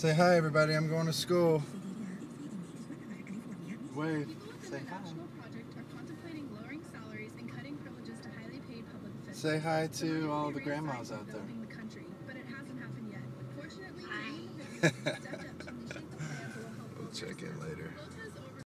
Say hi, everybody. I'm going to school. Wave. Say hi. To. Say hi to all the grandmas out there. We'll check in later.